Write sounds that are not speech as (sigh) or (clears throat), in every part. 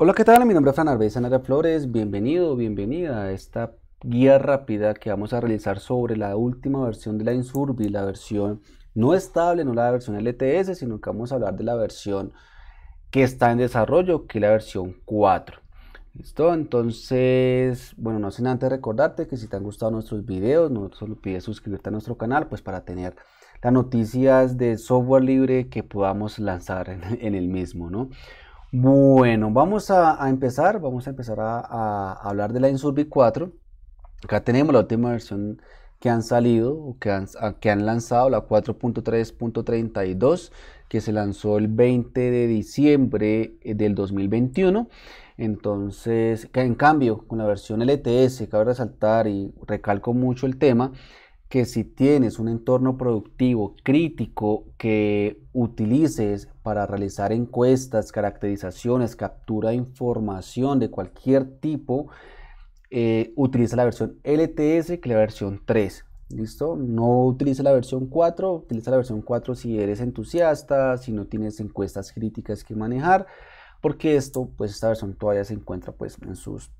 Hola, ¿qué tal? Mi nombre es Fran Arbey Sanara Flores. Bienvenido, bienvenida a esta guía rápida que vamos a realizar sobre la última versión de la Insurbi, la versión no estable, no la versión LTS, sino que vamos a hablar de la versión que está en desarrollo, que es la versión 4. ¿Listo? Entonces, bueno, no sin antes recordarte que si te han gustado nuestros videos, no solo pides suscribirte a nuestro canal, pues para tener las noticias de software libre que podamos lanzar en, (laughs) el mismo, ¿no? Bueno, vamos a, empezar, vamos a empezar a, hablar de la Insurbi 4. Acá tenemos la última versión que han salido que han, que han lanzado, la 4.3.32, que se lanzó el 20 de diciembre eh, del 2021. Entonces, en cambio, con la versión LTS, cabe resaltar y recalco mucho el tema, que si tienes un entorno productivo crítico que utilices para realizar encuestas, caracterizaciones, captura de información de cualquier tipo, eh, utiliza la versión LTS que la versión 3. ¿Listo? No utiliza la versión 4, utiliza la versión 4 si eres entusiasta, si no tienes encuestas críticas que manejar, porque esto, pues esta versión todavía se encuentra pues en sus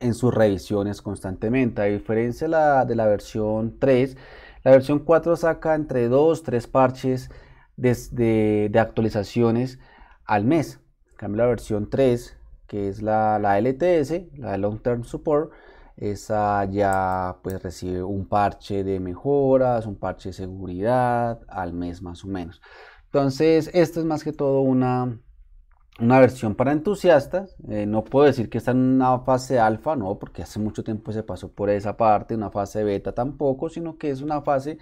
en sus revisiones constantemente. A diferencia de la, de la versión 3, la versión 4 saca entre 2, 3 parches de, de, actualizaciones al mes. En cambio, la versión 3, que es la, la LTS, la Long Term Support, esa ya pues recibe un parche de mejoras, un parche de seguridad al mes más o menos. Entonces, esto es más que todo una, una versión para entusiastas. Eh, no puedo decir que está en una fase alfa, no, porque hace mucho tiempo se pasó por esa parte, una fase beta tampoco, sino que es una fase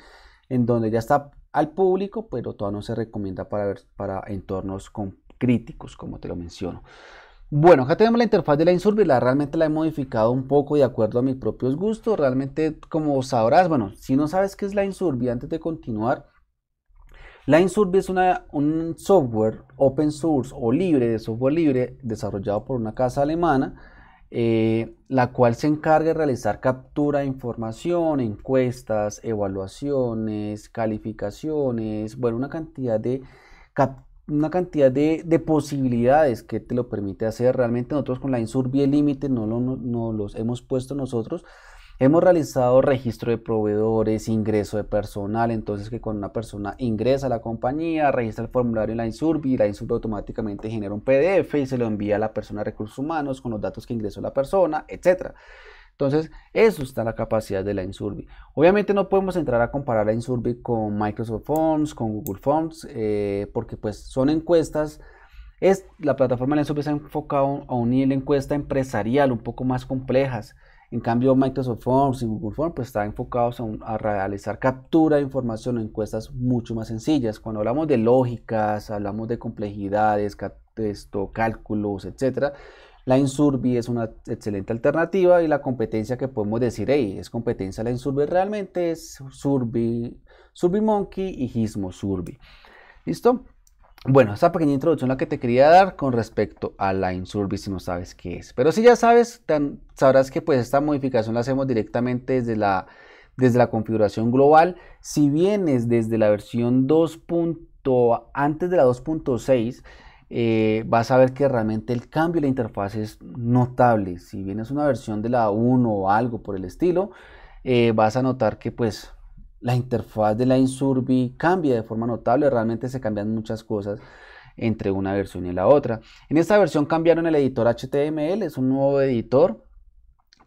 en donde ya está al público, pero todavía no se recomienda para, para entornos con críticos, como te lo menciono. Bueno, acá tenemos la interfaz de la Insurbi, la realmente la he modificado un poco de acuerdo a mis propios gustos. Realmente, como sabrás, bueno, si no sabes qué es la Insurbi, antes de continuar, la Insurbi es un software open source o libre, de software libre, desarrollado por una casa alemana, eh, la cual se encarga de realizar captura de información, encuestas, evaluaciones, calificaciones, bueno, una cantidad de, una cantidad de, posibilidades que te lo permite hacer. Realmente nosotros con la Insurbi el límite no los hemos puesto nosotros, Hemos realizado registro de proveedores, ingreso de personal, entonces que cuando una persona ingresa a la compañía, registra el formulario en la Insurbi, la Insurbi automáticamente genera un PDF y se lo envía a la persona de recursos humanos con los datos que ingresó la persona, etc. Entonces, eso está la capacidad de la Insurbi. Obviamente no podemos entrar a comparar la Insurbi con Microsoft Forms, con Google Forms, eh, porque pues son encuestas. Es, la plataforma de la se ha enfocado a un nivel de encuesta empresarial un poco más complejas. En cambio, Microsoft Forms y Google Forms pues, están enfocados a, realizar captura de información o encuestas mucho más sencillas. Cuando hablamos de lógicas, hablamos de complejidades, esto, cálculos, etc. La Insurbi es una excelente alternativa y la competencia que podemos decir, hey, es competencia la Insurbi, realmente es Survey, Survey Monkey y Gizmo Survey. ¿Listo? Bueno, esa pequeña introducción la que te quería dar con respecto a la Insurbi si no sabes qué es. Pero si ya sabes, sabrás que pues esta modificación la hacemos directamente desde la, desde la configuración global. Si vienes desde la versión 2. antes de la 2.6, eh, vas a ver que realmente el cambio de la interfaz es notable. Si vienes una versión de la 1 o algo por el estilo, eh, vas a notar que pues la interfaz de la Insurbi cambia de forma notable, realmente se cambian muchas cosas entre una versión y la otra. En esta versión cambiaron el editor HTML, es un nuevo editor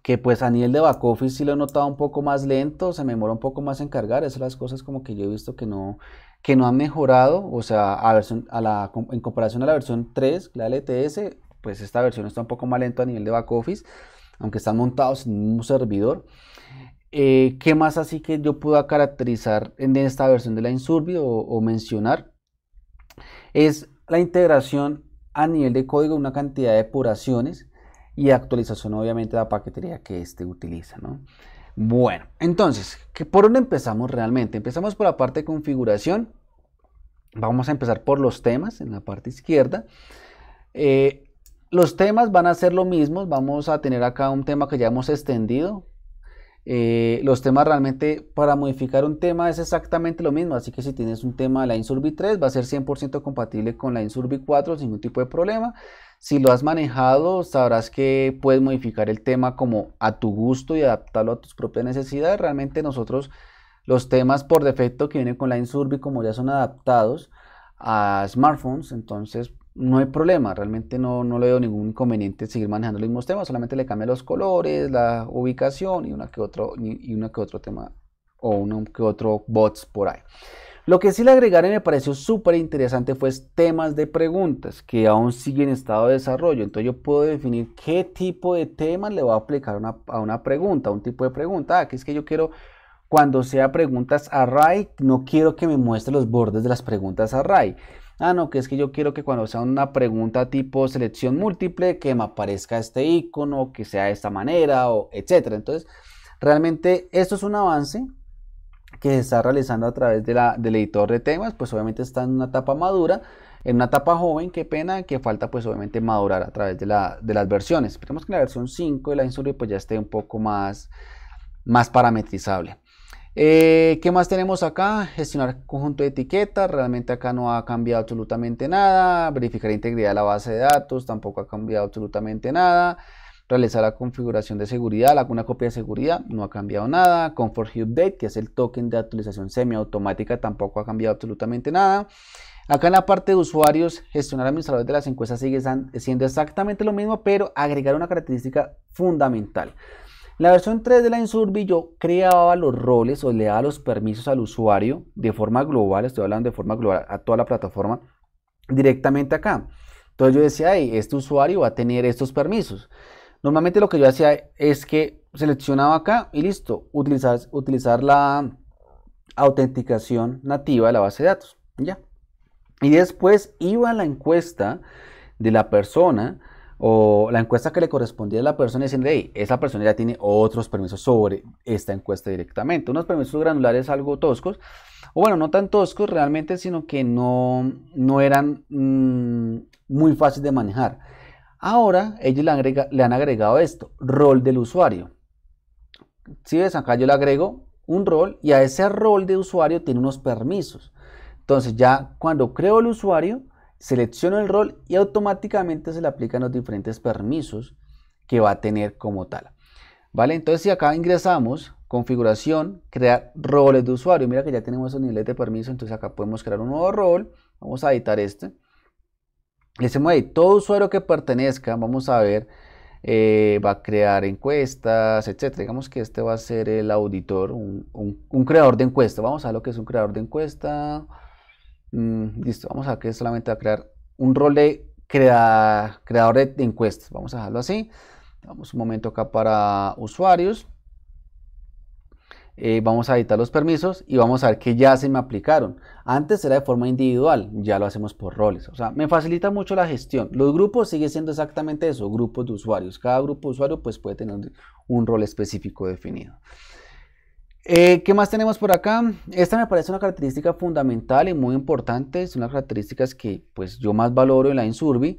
que pues a nivel de back office sí lo he notado un poco más lento, se me demora un poco más en cargar, esas son las cosas como que yo he visto que no, que no han mejorado, o sea, a la, en comparación a la versión 3, la LTS, pues esta versión está un poco más lento a nivel de back office, aunque están montados en un servidor. Eh, ¿Qué más así que yo pueda caracterizar en esta versión de la Insurbi o, mencionar? Es la integración a nivel de código una cantidad de depuraciones y actualización obviamente de la paquetería que éste utiliza. Bueno, entonces, ¿por dónde empezamos realmente? Empezamos por la parte de configuración. Vamos a empezar por los temas en la parte izquierda. Eh, los temas van a ser lo mismo. Vamos a tener acá un tema que ya hemos extendido Eh, los temas realmente para modificar un tema es exactamente lo mismo, así que si tienes un tema de la Insurbi 3 va a ser 100% compatible con la Insurbi 4 sin ningún tipo de problema. Si lo has manejado, sabrás que puedes modificar el tema como a tu gusto y adaptarlo a tus propias necesidades. Realmente nosotros los temas por defecto que vienen con la Insurbi como ya son adaptados a smartphones, entonces no hay problema, realmente no, no le veo ningún inconveniente seguir manejando los mismos temas, solamente le cambia los colores, la ubicación y una que otro, y una que otro tema o uno que otro bots por ahí. Lo que sí le agregaré me pareció súper interesante fue temas de preguntas que aún siguen en estado de desarrollo. Entonces yo puedo definir qué tipo de temas le voy a aplicar a una pregunta, un tipo de pregunta. Ah, que es que yo quiero, cuando sea preguntas array, no quiero que me muestre los bordes de las preguntas array. Ah, no, que es que yo quiero que cuando sea una pregunta tipo selección múltiple, que me aparezca este icono, que sea de esta manera, o etcétera. Entonces, realmente esto es un avance que se está realizando a través de la, del editor de temas, pues obviamente está en una etapa madura, en una etapa joven, qué pena, que falta pues obviamente madurar a través de, la, de las versiones. Esperemos que la versión 5 de la Insuri pues ya esté un poco más, más parametrizable. Eh, ¿Qué más tenemos acá? Gestionar conjunto de etiquetas. Realmente acá no ha cambiado absolutamente nada. Verificar integridad de la base de datos. Tampoco ha cambiado absolutamente nada realizar la configuración de seguridad, alguna copia de seguridad, no ha cambiado nada. Comfort Update, que es el token de actualización semiautomática, tampoco ha cambiado absolutamente nada. Acá en la parte de usuarios, gestionar administradores de las encuestas sigue siendo exactamente lo mismo, pero agregar una característica fundamental. La versión 3 de la Insurbi yo creaba los roles o le daba los permisos al usuario de forma global, estoy hablando de forma global a toda la plataforma, directamente acá. Entonces yo decía, hey, este usuario va a tener estos permisos. Normalmente lo que yo hacía es que seleccionaba acá y listo, utilizar, utilizar la autenticación nativa de la base de datos. Ya. Y después iba a la encuesta de la persona o la encuesta que le correspondía a la persona diciendo, hey, esa persona ya tiene otros permisos sobre esta encuesta directamente. Unos permisos granulares algo toscos, o bueno, no tan toscos realmente, sino que no, no eran mm, muy fáciles de manejar. Ahora ellos le, han agregado esto, rol del usuario. Si ves acá yo le agrego un rol y a ese rol de usuario tiene unos permisos. Entonces ya cuando creo el usuario, selecciono el rol y automáticamente se le aplican los diferentes permisos que va a tener como tal. ¿Vale? Entonces si acá ingresamos configuración, crear roles de usuario, mira que ya tenemos esos niveles de permiso, entonces acá podemos crear un nuevo rol, vamos a editar este le decimos ahí, todo usuario que pertenezca, vamos a ver, eh, va a crear encuestas, etcétera. Digamos que este va a ser el auditor, un, creador de encuesta. Vamos a ver lo que es un creador de encuesta. Mm, listo, vamos a que solamente a crear un rol de creador de, de encuestas. Vamos a dejarlo así. Vamos un momento acá para usuarios. Eh, vamos a editar los permisos y vamos a ver que ya se me aplicaron. Antes era de forma individual, ya lo hacemos por roles. O sea, me facilita mucho la gestión. Los grupos sigue siendo exactamente eso, grupos de usuarios. Cada grupo de usuario pues puede tener un rol específico definido. Eh, ¿Qué más tenemos por acá? Esta me parece una característica fundamental y muy importante. Es una de las características que pues yo más valoro en la Insurbi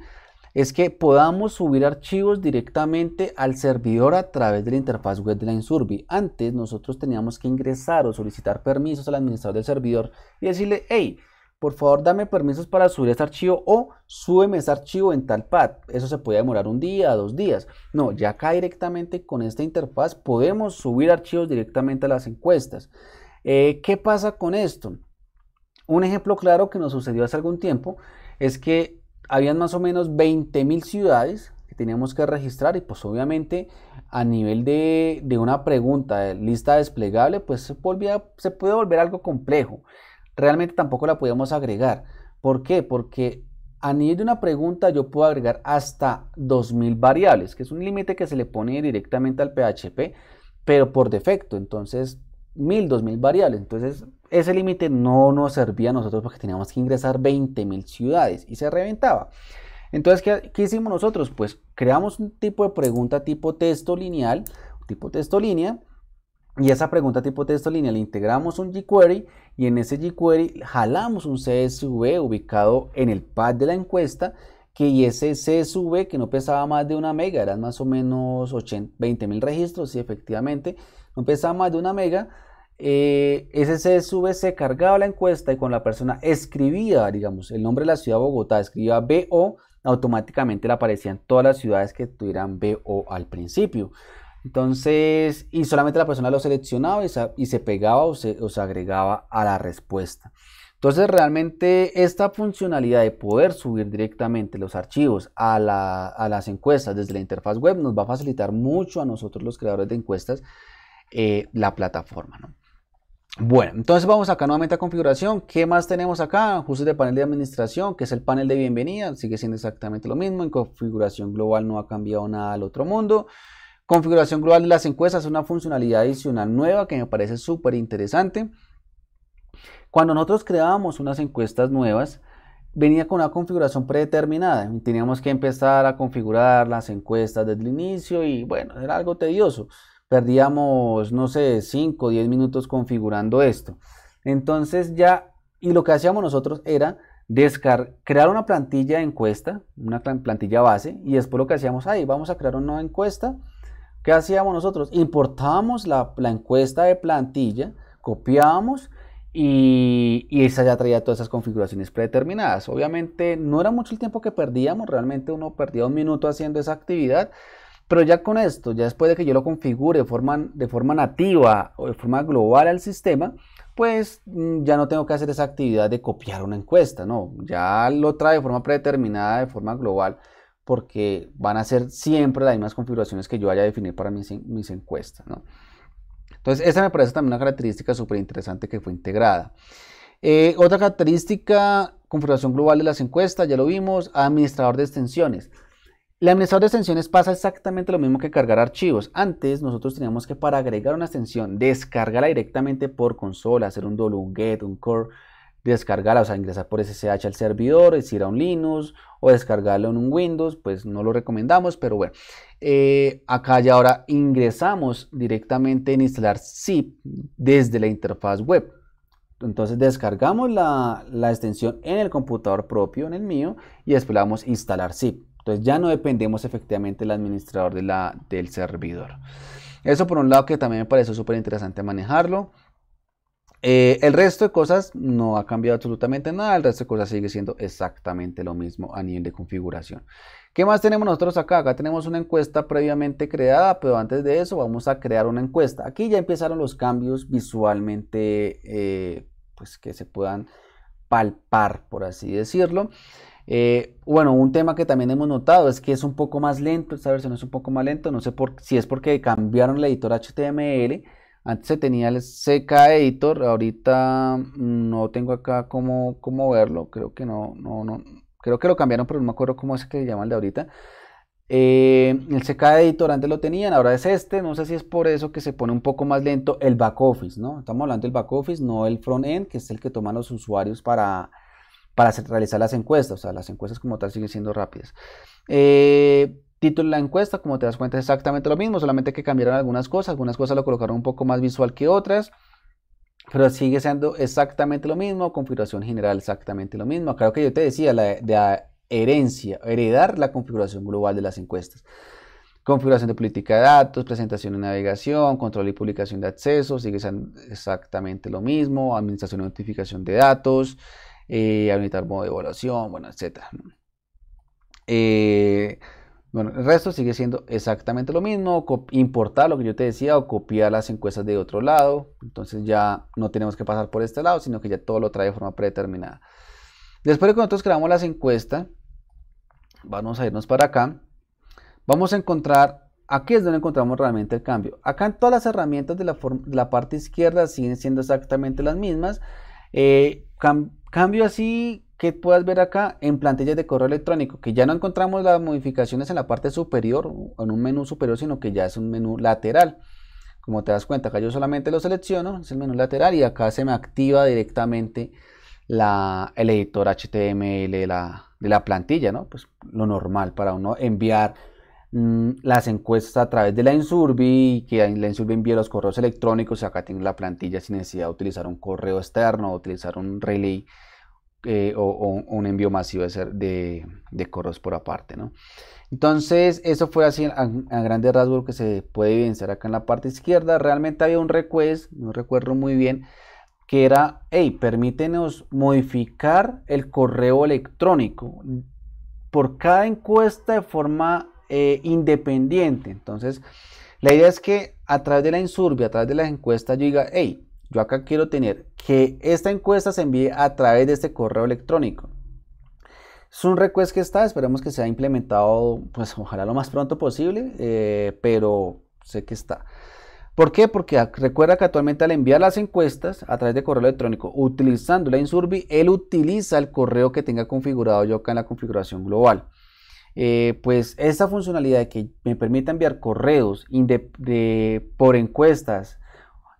es que podamos subir archivos directamente al servidor a través de la interfaz web de la Insurbi. Antes nosotros teníamos que ingresar o solicitar permisos al administrador del servidor y decirle, hey, por favor dame permisos para subir este archivo o súbeme ese archivo en tal pad. Eso se puede demorar un día, dos días. No, ya acá directamente con esta interfaz podemos subir archivos directamente a las encuestas. Eh, ¿Qué pasa con esto? Un ejemplo claro que nos sucedió hace algún tiempo es que habían más o menos 20.000 ciudades que teníamos que registrar y pues obviamente a nivel de, una pregunta de lista desplegable pues volvía, se puede volver algo complejo. Realmente tampoco la podíamos agregar. ¿Por qué? Porque a nivel de una pregunta yo puedo agregar hasta 2000 variables, que es un límite que se le pone directamente al PHP, pero por defecto. Entonces, 1000, 2000 variables. Entonces, ese límite no nos servía a nosotros porque teníamos que ingresar 20.000 ciudades y se reventaba. Entonces, ¿qué, hicimos nosotros? Pues creamos un tipo de pregunta tipo texto lineal, tipo texto línea, y esa pregunta tipo texto lineal integramos un jQuery y en ese jQuery jalamos un CSV ubicado en el pad de la encuesta que y ese CSV que no pesaba más de una mega, eran más o menos 20.000 registros y efectivamente no pesaba más de una mega, eh, ese CSV se cargaba la encuesta y cuando la persona escribía, digamos, el nombre de la ciudad de Bogotá, escribía BO, automáticamente le aparecían todas las ciudades que tuvieran BO al principio. Entonces, y solamente la persona lo seleccionaba y se, pegaba o se, agregaba a la respuesta. Entonces, realmente esta funcionalidad de poder subir directamente los archivos a, las encuestas desde la interfaz web nos va a facilitar mucho a nosotros los creadores de encuestas eh, la plataforma. Bueno, entonces vamos acá nuevamente a configuración. ¿Qué más tenemos acá? Ajustes de panel de administración, que es el panel de bienvenida. Sigue siendo exactamente lo mismo. En configuración global no ha cambiado nada al otro mundo. Configuración global de las encuestas es una funcionalidad adicional nueva que me parece súper interesante. Cuando nosotros creábamos unas encuestas nuevas, venía con una configuración predeterminada. Teníamos que empezar a configurar las encuestas desde el inicio y bueno, era algo tedioso perdíamos, no sé, 5 o 10 minutos configurando esto. Entonces ya, y lo que hacíamos nosotros era crear una plantilla de encuesta, una plantilla base, y después lo que hacíamos, ahí vamos a crear una nueva encuesta. ¿Qué hacíamos nosotros? Importábamos la, encuesta de plantilla, copiábamos y, esa ya traía todas esas configuraciones predeterminadas. Obviamente no era mucho el tiempo que perdíamos, realmente uno perdía un minuto haciendo esa actividad, pero ya con esto, ya después de que yo lo configure de forma, de forma nativa o de forma global al sistema, pues mm, ya no tengo que hacer esa actividad de copiar una encuesta, no, ya lo trae de forma predeterminada, de forma global, porque van a ser siempre las mismas configuraciones que yo vaya a definir para mis, encuestas. Entonces, esa me parece también una característica súper interesante que fue integrada. Eh, otra característica, configuración global de las encuestas, ya lo vimos, administrador de extensiones. El administrador de extensiones pasa exactamente lo mismo que cargar archivos. Antes nosotros teníamos que para agregar una extensión, descargarla directamente por consola, hacer un un get, un core, descargarla, o sea, ingresar por SSH al servidor, es ir a un Linux o descargarlo en un Windows, pues no lo recomendamos, pero bueno. Eh, acá ya ahora ingresamos directamente en instalar zip desde la interfaz web. Entonces descargamos la, la extensión en el computador propio, en el mío, y después le damos instalar zip. Entonces ya no dependemos efectivamente del administrador de la, del servidor. Eso por un lado que también me parece súper interesante manejarlo. Eh, el resto de cosas no ha cambiado absolutamente nada, el resto de cosas sigue siendo exactamente lo mismo a nivel de configuración. ¿Qué más tenemos nosotros acá? Acá tenemos una encuesta previamente creada, pero antes de eso vamos a crear una encuesta. Aquí ya empezaron los cambios visualmente eh, pues que se puedan palpar, por así decirlo. Eh, bueno, un tema que también hemos notado es que es un poco más lento, esta versión es un poco más lento, no sé por, si es porque cambiaron el editor HTML, antes se tenía el CK Editor, ahorita no tengo acá cómo, cómo verlo, creo que no, no, no, creo que lo cambiaron, pero no me acuerdo cómo es que se llama el de ahorita. Eh, el CK Editor antes lo tenían, ahora es este, no sé si es por eso que se pone un poco más lento el back office, ¿no? Estamos hablando del back office, no el front end, que es el que toman los usuarios para para realizar las encuestas. O sea, las encuestas como tal siguen siendo rápidas. Eh, título de la encuesta, como te das cuenta, es exactamente lo mismo, solamente que cambiaron algunas cosas. Algunas cosas lo colocaron un poco más visual que otras. Pero sigue siendo exactamente lo mismo, configuración general exactamente lo mismo. Creo que yo te decía, la de herencia, heredar la configuración global de las encuestas. Configuración de política de datos, presentación y navegación, control y publicación de acceso, sigue siendo exactamente lo mismo, administración y notificación de datos, eh, habilitar modo de evaluación, bueno, etc. Eh, bueno, el resto sigue siendo exactamente lo mismo, importar lo que yo te decía o copiar las encuestas de otro lado, entonces ya no tenemos que pasar por este lado, sino que ya todo lo trae de forma predeterminada. Después de que nosotros creamos las encuestas, vamos a irnos para acá, vamos a encontrar, aquí es donde encontramos realmente el cambio. Acá en todas las herramientas de la, parte izquierda siguen siendo exactamente las mismas. Eh, Cambio así que puedas ver acá en plantillas de correo electrónico, que ya no encontramos las modificaciones en la parte superior en un menú superior, sino que ya es un menú lateral. Como te das cuenta, acá yo solamente lo selecciono, es el menú lateral y acá se me activa directamente la, el editor HTML de la, de la plantilla, ¿no? Pues lo normal para uno enviar Mm, las encuestas a través de la Insurbi, que la Insurbi envía los correos electrónicos, acá tiene la plantilla sin necesidad de utilizar un correo externo, o utilizar un relay eh, o, un envío masivo de, correos por aparte, ¿no? Entonces, eso fue así a, grandes rasgos que se puede evidenciar acá en la parte izquierda. Realmente había un request, no recuerdo muy bien, que era, hey, permítenos modificar el correo electrónico por cada encuesta de forma eh, independiente. Entonces, la idea es que a través de la insurbia, a través de las encuestas, yo diga, hey, yo acá quiero tener que esta encuesta se envíe a través de este correo electrónico. Es un request que está, esperemos que sea implementado, pues ojalá lo más pronto posible, eh, pero sé que está. ¿Por qué? Porque recuerda que actualmente al enviar las encuestas a través de correo electrónico utilizando la Insurbi, él utiliza el correo que tenga configurado yo acá en la configuración global. Eh, pues esta funcionalidad de que me permita enviar correos por encuestas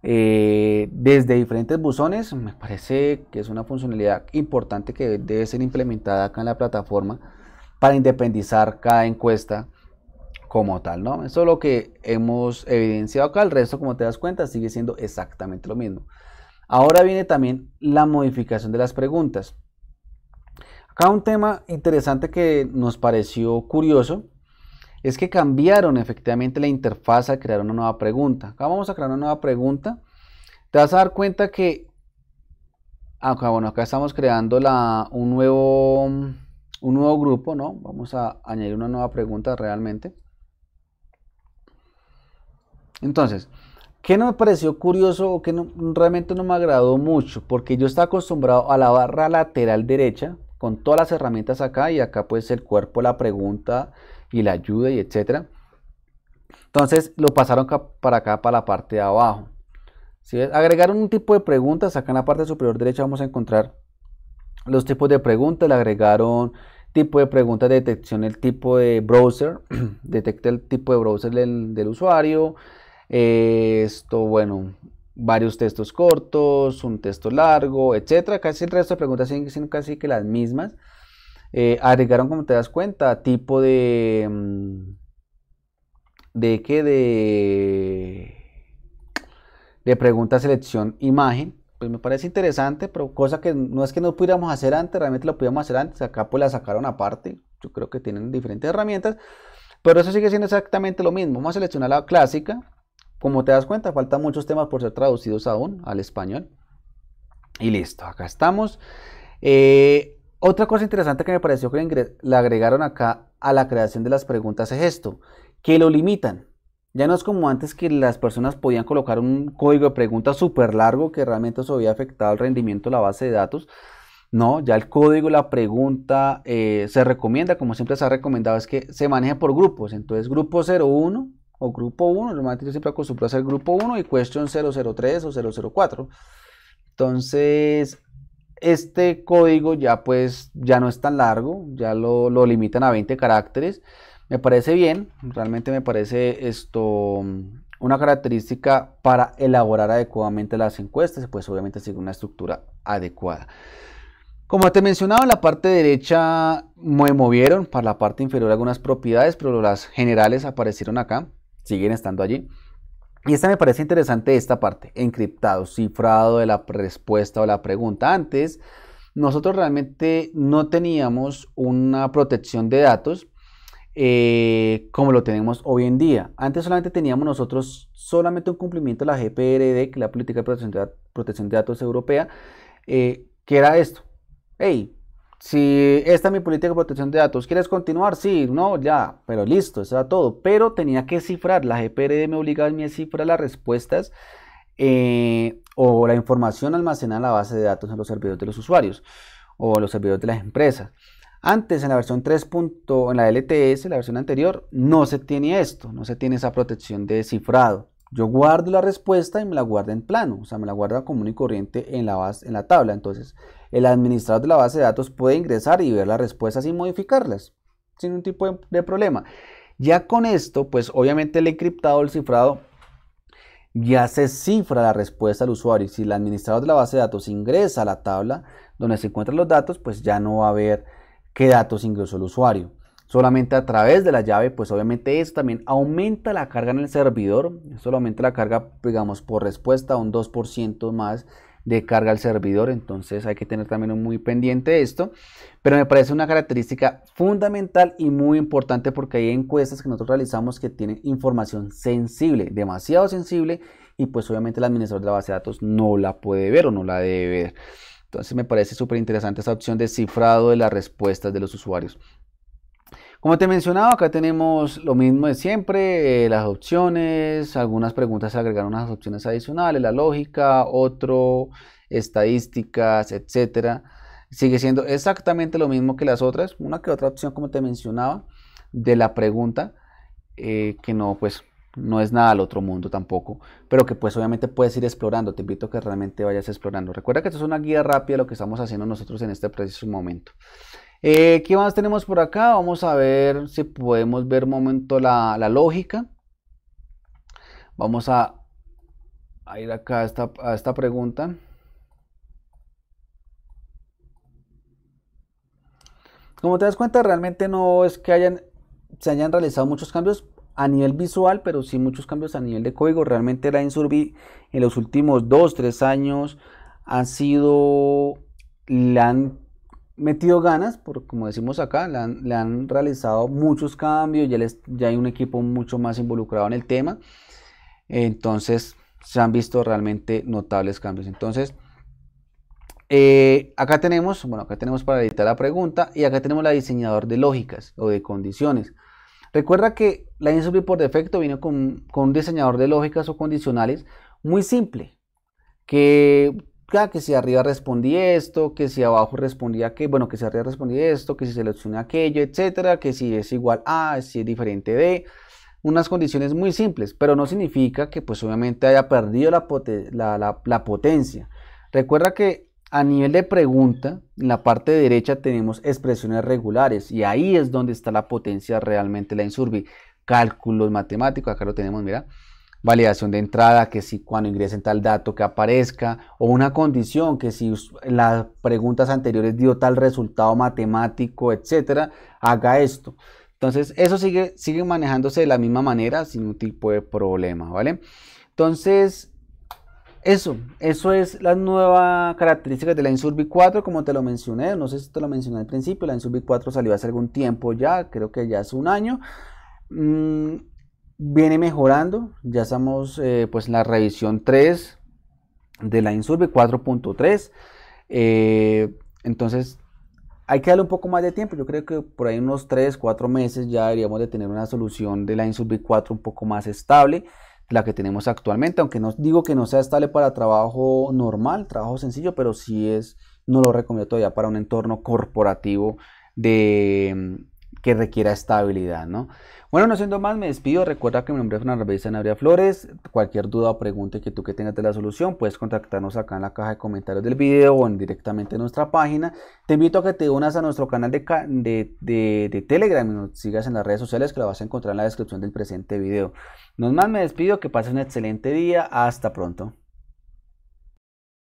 eh, desde diferentes buzones, me parece que es una funcionalidad importante que debe ser implementada acá en la plataforma para independizar cada encuesta como tal, ¿no? Eso es lo que hemos evidenciado acá, el resto, como te das cuenta, sigue siendo exactamente lo mismo. Ahora viene también la modificación de las preguntas. Acá un tema interesante que nos pareció curioso es que cambiaron efectivamente la interfaz al crear una nueva pregunta. Acá vamos a crear una nueva pregunta. Te vas a dar cuenta que acá, bueno, acá estamos creando un, nuevo, un nuevo grupo, ¿no? Vamos a añadir una nueva pregunta realmente. Entonces, ¿qué no me pareció curioso o que realmente no me agradó mucho? Porque yo estaba acostumbrado a la barra lateral derecha con todas las herramientas acá y acá pues el cuerpo, la pregunta y la ayuda y etcétera. Entonces lo pasaron para acá, para la parte de abajo. Si agregaron un tipo de preguntas, acá en la parte superior derecha vamos a encontrar los tipos de preguntas, le agregaron tipo de preguntas de detección, el tipo de browser, (clears throat) detecta el tipo de browser del, usuario, esto, bueno, varios textos cortos, un texto largo, etcétera, casi el resto de preguntas siguen casi que las mismas. Eh, agregaron, como te das cuenta, tipo de... Mm, ¿De qué? De... Pregunta, selección, imagen. Pues me parece interesante, pero cosa que no es que no pudiéramos hacer antes, realmente lo podíamos hacer antes. Acá pues la sacaron aparte. Yo creo que tienen diferentes herramientas. Pero eso sigue siendo exactamente lo mismo. Vamos a seleccionar la clásica. Como te das cuenta, faltan muchos temas por ser traducidos aún al español. Y listo, acá estamos. Eh, otra cosa interesante que me pareció que le agregaron acá a la creación de las preguntas es esto, que lo limitan. Ya no es como antes que las personas podían colocar un código de preguntas súper largo que realmente eso había afectado el rendimiento de la base de datos. No, ya el código, la pregunta eh, se recomienda, como siempre se ha recomendado, es que se maneje por grupos. Entonces, grupo 01 o grupo 1, normalmente yo siempre acostumbro a hacer grupo 1 y question 003 o 004. Entonces, este código ya pues ya no es tan largo, ya lo, limitan a 20 caracteres. Me parece bien, realmente me parece esto mm, una característica para elaborar adecuadamente las encuestas, pues obviamente sigue una estructura adecuada. Como te mencionaba, en la parte derecha me movieron para la parte inferior algunas propiedades, pero las generales aparecieron acá, siguen estando allí. Y esta me parece interesante esta parte, encriptado, cifrado de la respuesta o la pregunta. Antes, nosotros realmente no teníamos una protección de datos eh, como lo tenemos hoy en día. Antes solamente teníamos nosotros solamente un cumplimiento de la GPRD, que es la Política de Protección de, Datos Europea, eh, que era esto. Hey, si esta es mi política de protección de datos, ¿quieres continuar? Sí, no, ya, pero listo, eso era todo. Pero tenía que cifrar, la GPRD me obligaba a a cifrar las respuestas eh, o la información almacenada en la base de datos en los servidores de los usuarios o los servidores de las empresas. Antes, en la versión 3. en la LTS, la versión anterior, no se tiene esto, no se tiene esa protección de cifrado. Yo guardo la respuesta y me la guardo en plano, o sea, me la guardo común y corriente en la, base, en la tabla. Entonces, el administrador de la base de datos puede ingresar y ver las respuestas y modificarlas sin ningún tipo de, problema. Ya con esto, pues obviamente el encriptado, el cifrado, ya se cifra la respuesta al usuario. Y si el administrador de la base de datos ingresa a la tabla donde se encuentran los datos, pues ya no va a ver qué datos ingresó el usuario. Solamente a través de la llave, pues obviamente eso también aumenta la carga en el servidor. Solamente la carga, digamos, por respuesta un 2% más de carga al servidor, entonces hay que tener también muy pendiente esto, pero me parece una característica fundamental y muy importante porque hay encuestas que nosotros realizamos que tienen información sensible, demasiado sensible, y pues obviamente el administrador de la base de datos no la puede ver o no la debe ver. Entonces me parece súper interesante esa opción de cifrado de las respuestas de los usuarios. Como te mencionaba, acá tenemos lo mismo de siempre, eh, las opciones, algunas preguntas se agregaron unas opciones adicionales, la lógica, otro, estadísticas, etcétera. Sigue siendo exactamente lo mismo que las otras, una que otra opción como te mencionaba de la pregunta, eh, que no, pues no es nada al otro mundo tampoco, pero que pues obviamente puedes ir explorando, te invito a que realmente vayas explorando. Recuerda que esto es una guía rápida de lo que estamos haciendo nosotros en este preciso momento. Eh, ¿Qué más tenemos por acá? Vamos a ver si podemos ver un momento la, lógica. Vamos a, ir acá a esta, a esta pregunta. Como te das cuenta, realmente no es que hayan, se hayan realizado muchos cambios a nivel visual, pero sí muchos cambios a nivel de código. Realmente la Insurbi en los últimos 2, 3 años han sido, la han metido ganas, por, como decimos acá, le han, realizado muchos cambios, ya, les, ya hay un equipo mucho más involucrado en el tema, entonces se han visto realmente notables cambios. Entonces, eh, acá tenemos, bueno, acá tenemos para editar la pregunta y acá tenemos la diseñador de lógicas o de condiciones. Recuerda que la INSUBI por defecto viene con, con un diseñador de lógicas o condicionales muy simple, que que si arriba respondía esto, que si abajo respondía que, bueno, que si arriba respondía esto, que si selecciona aquello, etcétera, que si es igual a, si es diferente de, unas condiciones muy simples, pero no significa que pues obviamente haya perdido la, la, potencia. Recuerda que a nivel de pregunta, en la parte derecha tenemos expresiones regulares y ahí es donde está la potencia realmente la Insurbi. Cálculos matemáticos, acá lo tenemos, mira validación de entrada, que si cuando ingresen tal dato que aparezca, o una condición, que si las preguntas anteriores dio tal resultado matemático, etcétera, haga esto. Entonces, eso sigue, sigue manejándose de la misma manera, sin un tipo de problema, ¿vale? Entonces, eso, eso es la nueva característica de la Insurbi 4, como te lo mencioné, no sé si te lo mencioné al principio, la Insurbi 4 salió hace algún tiempo ya, creo que ya hace un año. Mm, viene mejorando. Ya estamos eh, pues en la revisión 3 de la Insurbe 4.3. Eh, entonces hay que darle un poco más de tiempo. Yo creo que por ahí unos 3, 4 meses ya deberíamos de tener una solución de la Insurbe 4 un poco más estable la que tenemos actualmente, aunque no digo que no sea estable para trabajo normal, trabajo sencillo, pero sí es, no lo recomiendo todavía para un entorno corporativo de, que requiera estabilidad, ¿no? Bueno, no siendo más, me despido. Recuerda que mi nombre es Fernando Sanabria Flores. Cualquier duda o pregunta que tú que tengas de la solución, puedes contactarnos acá en la caja de comentarios del video o directamente en nuestra página. Te invito a que te unas a nuestro canal de, de, de, Telegram y nos sigas en las redes sociales que la vas a encontrar en la descripción del presente video. No más, me despido. Que pases un excelente día. Hasta pronto.